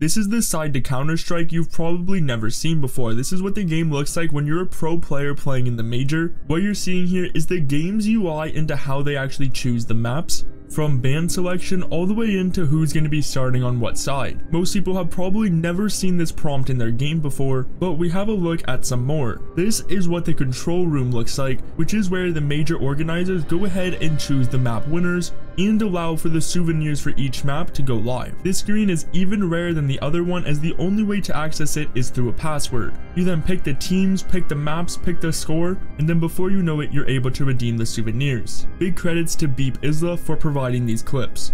This is the side to Counter-Strike you've probably never seen before. This is what the game looks like when you're a pro player playing in the major. What you're seeing here is the game's UI into how they actually choose the maps from ban selection all the way into who's going to be starting on what side. Most people have probably never seen this prompt in their game before, but we have a look at some more. This is what the control room looks like, which is where the major organizers go ahead and choose the map winners and allow for the souvenirs for each map to go live. This screen is even rarer than the other one as the only way to access it is through a password. You then pick the teams, pick the maps, pick the score, and then before you know it, you're able to redeem the souvenirs. Big credits to Beep Isla for providing these clips.